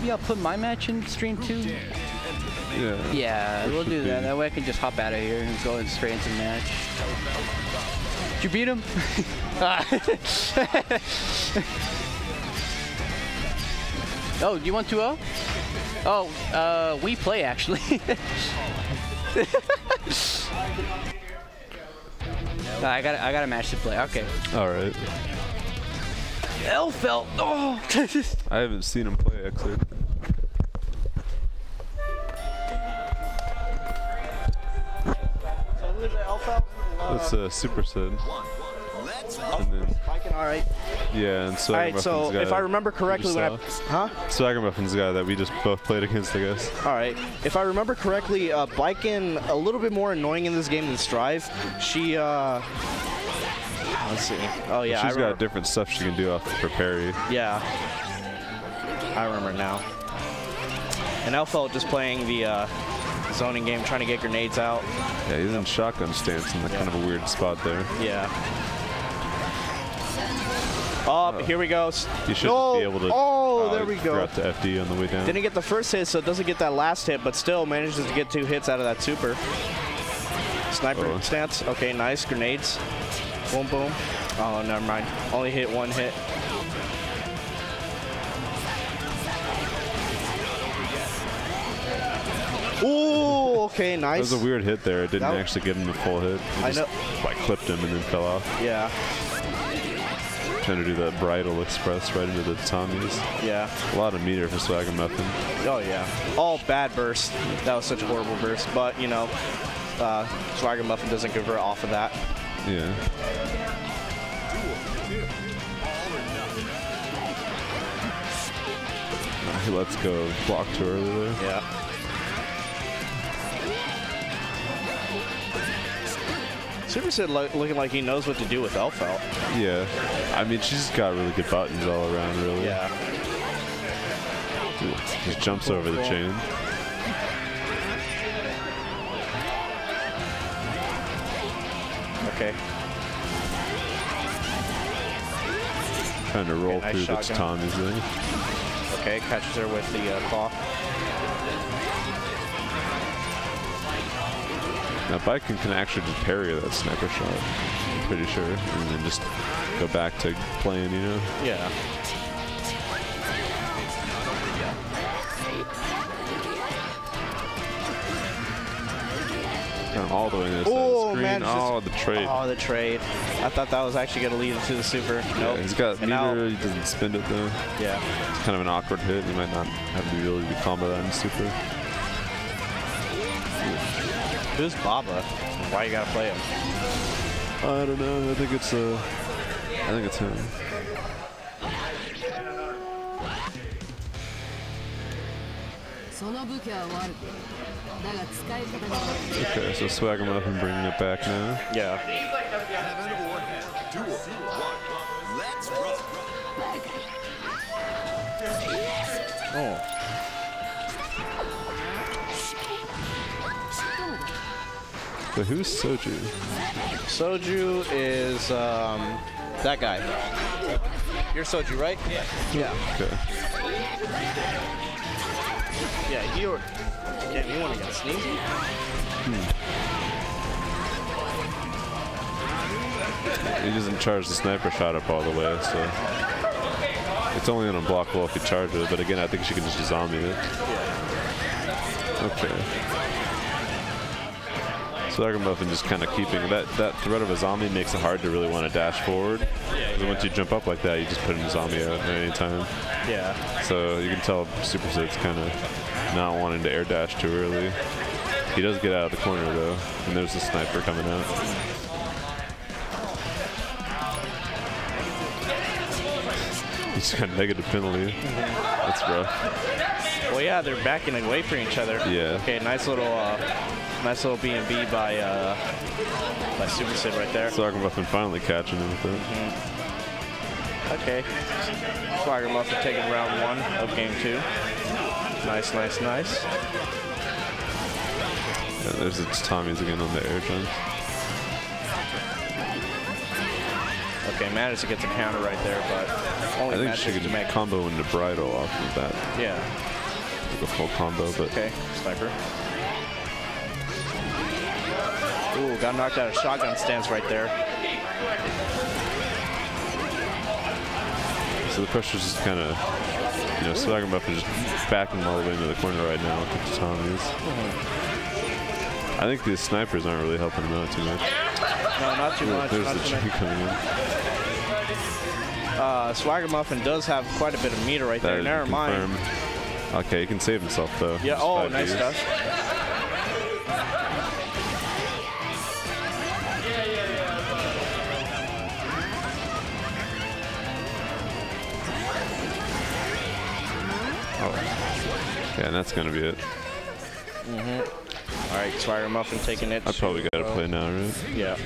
maybe I'll put my match in stream too. Yeah. Yeah, we'll do that. be. That way I can just hop out of here and go and straight into the match. Did you beat him? Oh, do you want 2-0? Oh, uh, we play actually. I got I got a match to play. Okay. All right. Elphelt. Oh. I haven't seen him play actually. so who's That's uh, Super Sid. And then, Baiken. All right. yeah, and Swagger All right, so guy if I remember correctly, when I, huh? Swagger Muffin's guy that we just both played against, I guess. All right, if I remember correctly, uh, Baiken a little bit more annoying in this game than Strive. She, uh, let's see. Oh yeah, She's got different stuff she can do off of her parry. Yeah, I remember now. And Elphelt just playing the uh, zoning game, trying to get grenades out. Yeah, he's in shotgun stance in the kind of a weird spot there. Yeah. Oh, here we go. You shouldn't no. be able to. Oh, there we go. Forgot to FD on the way down. Didn't get the first hit, so it doesn't get that last hit, but still manages to get two hits out of that super. Sniper Oh. stance. Okay, nice. Grenades. Boom, boom. Oh, never mind. Only hit one hit. Ooh, okay, nice. That was a weird hit there. It didn't That- actually give him the full hit. It I just, know. Like clipped him and then fell off. Yeah, Trying to do that Bridal Express right into the Tommies. yeah. A lot of meter for Swagger Muffin. Oh, yeah. All bad burst. That was such a horrible burst, but, you know, uh, Swagger Muffin doesn't convert off of that. Yeah. He lets go. Block too early there. Yeah. Super Sid lo- looking like he knows what to do with Elphelt. Yeah. I mean, she's got really good buttons all around, really. Yeah. Just jumps over the chain. Okay. Trying to roll nice through the shotgun. Tommies there. Okay. Catches her with the uh, claw. Now, Baiken can actually just parry that sniper shot. I'm pretty sure. And then just go back to playing, you know? Yeah. Kind of all the way in this Oh, screen. man, oh, the trade. Oh, the trade. I thought that was actually going to lead into the super. Yeah, Nope. he's got And now- He doesn't spend it though. Yeah. It's kind of an awkward hit. You might not have the ability to combo that in super. Who's Baba? Why you got to play him? I don't know. I think it's uh, I think it's him. Okay, so swag him up and bringing it back now. Yeah. Oh. But who's Soju? Soju is um, that guy. You're Soju, right? Yeah. Yeah. Okay. Yeah, you were. Damn, you want to get sneezy? Hmm. He doesn't charge the sniper shot up all the way, so it's only in a block unblockable if you charge it. But again, I think she can just Azami it. Okay. Swagger Muffin just kind of keeping that that threat of Azami makes it hard to really want to dash forward. Yeah, once you jump up like that, you just put in Azami out at any time. Yeah. So you can tell Super Sid's kind of not wanting to air dash too early. He does get out of the corner though, and there's a sniper coming out. He's got a negative penalty. That's rough. Well, yeah, they're backing away from each other. Yeah. Okay, nice little, uh, nice little B and B by uh, by Super Sid right there. Swagger Muffin finally catching him with it. Okay. Swagger Muffin taking round one of game two. Nice, nice, nice. Yeah, there's its Tommy's again on the air jump. Okay, managed to get the counter right there, but only I think managed she could make. combo into Bridal off of that, Yeah. Like a full combo, but Okay, sniper. Ooh, got knocked out of shotgun stance right there. so the pressure's just kind of, you know, Swagger Muffin just backing all the way into the corner right now with the Tommy's. I think these snipers aren't really helping him out too much. No, not too much. There's not the tree coming in. Uh, Swagger Muffin does have quite a bit of meter right That there. is Never mind. Okay, he can save himself though. Yeah. Just Oh, nice Ds. stuff. Oh. Yeah, and that's gonna be it. Mhm. All right, Swagger Muffin taking it. I probably gotta uh, play now, right? Yeah.